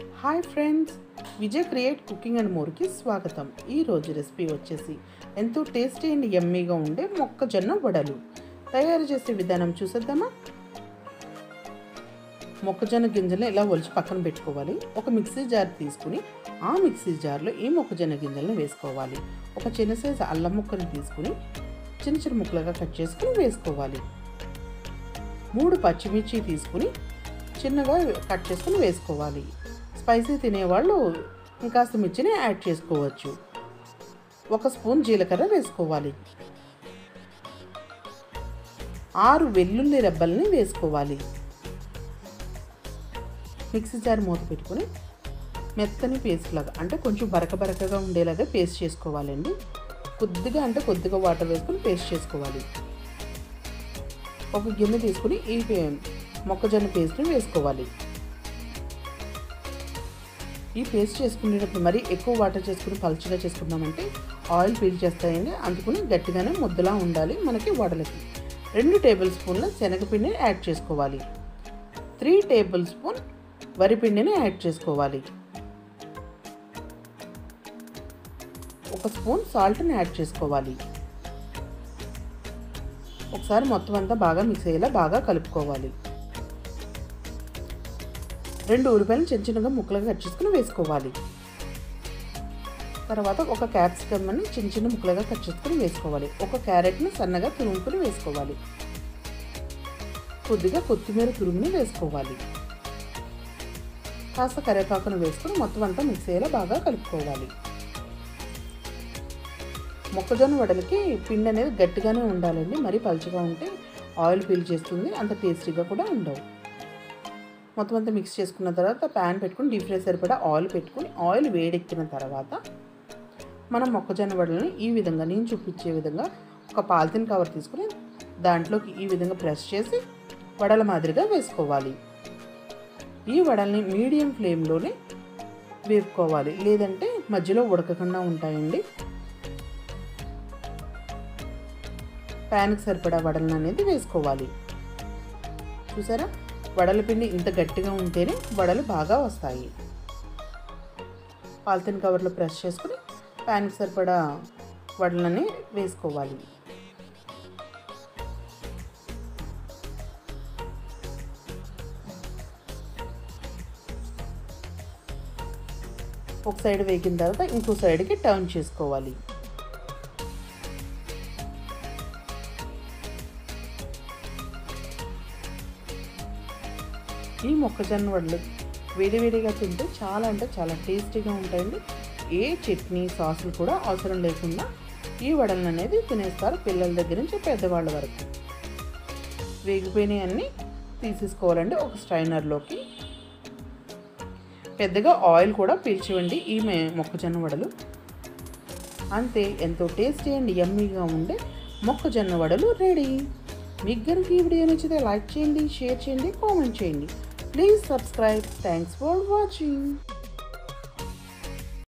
Hi friends Vijay create cooking and మోర్కి స్వాగతం. ఈరోజు recipe వచ్చేసి ఎంతో టేస్టీ అండ్ ఎమ్మీగా ఉండే మొక్కజొన్న వడలు. తయారు చేసే విధానం చూసేద్దామా? మొక్కజొన్న గింజలను ఇలా ఒలిచి పక్కన పెట్టుకోవాలి. ఒక మిక్సీ జార్ తీసుకుని ఆ మిక్సీ జార్లో ఈ మొక్కజొన్న గింజలను వేసుకోవాలి. ఒక చిన్న సైజు అల్లం ముక్కలు తీసుకుని చిన్న చిన్న ముక్కలుగా కట్ చేసుకుని వేసుకోవాలి. మూడు పచ్చిమిర్చి తీసుకుని చిన్నగా కట్ చేసుకుని వేసుకోవాలి. స్పైసీ తినేవాళ్ళు ఇంకాస్త మిర్చిని యాడ్ చేసుకోవచ్చు. ఒక స్పూన్ జీలకర్ర వేసుకోవాలి. ఆరు వెల్లుల్లి రెబ్బల్ని వేసుకోవాలి. మిక్సీ జార్ మూత పెట్టుకొని మెత్తని పేస్ట్ లాగా అంటే కొంచెం బరక బరకగా ఉండేలాగా పేస్ట్ చేసుకోవాలండి. కొద్దిగా అంటే కొద్దిగా వాటర్ వేసుకొని పేస్ట్ చేసుకోవాలి. ఒక గిన్నె తీసుకుని ఈ మొక్కజొన్న పేస్ట్ని వేసుకోవాలి. ఈ పేస్ట్ చేసుకునేటప్పుడు మరీ ఎక్కువ వాటర్ చేసుకుని పలుచగా చేసుకున్నామంటే ఆయిల్ పీల్ చేస్తాయండి. అందుకుని గట్టిగానే ముద్దలా ఉండాలి మనకి వడలకి. రెండు టేబుల్ స్పూన్ల శనగపిండిని యాడ్ చేసుకోవాలి. త్రీ టేబుల్ స్పూన్ వరిపిండిని యాడ్ చేసుకోవాలి. ఒక స్పూన్ సాల్ట్ని యాడ్ చేసుకోవాలి. ఒకసారి మొత్తం అంతా బాగా మిక్స్ అయ్యేలా బాగా కలుపుకోవాలి. రెండు ఉల్లిపాయలు చిన్న చిన్నగా ముక్కలుగా కట్ చేసుకుని వేసుకోవాలి. తర్వాత ఒక క్యాప్సికమ్ని చిన్న చిన్న ముక్కలుగా కట్ చేసుకుని వేసుకోవాలి. ఒక క్యారెట్ని సన్నగా తురుముకుని వేసుకోవాలి. కొద్దిగా కొత్తిమీర తురుముని వేసుకోవాలి. కాస్త కరివేపాకును వేసుకుని మొత్తం అంతా మిక్స్ అయ్యేలా బాగా కలుపుకోవాలి. మొక్కజొన్న వడలకి పిండి అనేది గట్టిగానే ఉండాలండి. మరీ పలుచగా ఉంటే ఆయిల్ పీల్ చేస్తుంది. అంత టేస్టీగా కూడా ఉండవు. మొత్తం అంతా మిక్స్ చేసుకున్న తర్వాత ప్యాన్ పెట్టుకుని డీప్ ఫ్రై సరిపడా ఆయిల్ పెట్టుకుని ఆయిల్ వేడెక్కిన తర్వాత మనం మొక్కజొన్న వడలని ఈ విధంగా నేను చూపించే విధంగా ఒక పాలిథిన్ కవర్ తీసుకుని దాంట్లోకి ఈ విధంగా ప్రెస్ చేసి వడల మాదిరిగా వేసుకోవాలి. ఈ వడల్ని మీడియం ఫ్లేమ్లోనే వేపుకోవాలి. లేదంటే మధ్యలో ఉడకకుండా ఉంటాయండి. ప్యాన్కి సరిపడా వడలను అనేది వేసుకోవాలి. చూసారా? వడల పిండి ఇంత గట్టిగా ఉంటేనే వడలు బాగా వస్తాయి. పాలిథిన్ కవర్లో ప్రెస్ చేసుకుని ప్యాన్కి సరిపడా వడలని వేసుకోవాలి. ఒక సైడ్ వేగిన తర్వాత ఇంకో సైడ్కి టర్న్ చేసుకోవాలి. ఈ మొక్కజొన్న వడలు వేడివేడిగా తింటే చాలా అంటే చాలా టేస్టీగా ఉంటాయండి. ఏ చట్నీ సాసులు కూడా అవసరం లేకుండా ఈ వడలను అనేది తినేస్తారు పిల్లల దగ్గర నుంచి పెద్దవాళ్ళ వరకు. వేగిపోయినాయి అన్నీ తీసేసుకోవాలండి ఒక స్ట్రైనర్లోకి పెద్దగా ఆయిల్ కూడా పీల్చివ్వండి ఈ మొక్కజొన్న వడలు. అంతే ఎంతో టేస్టీ అండ్ యమ్మీగా ఉండే మొక్కజొన్న వడలు రెడీ. మీకు కనుక ఈ వీడియో నచ్చితే లైక్ చేయండి షేర్ చేయండి కామెంట్ చేయండి. Please subscribe. Thanks for watching.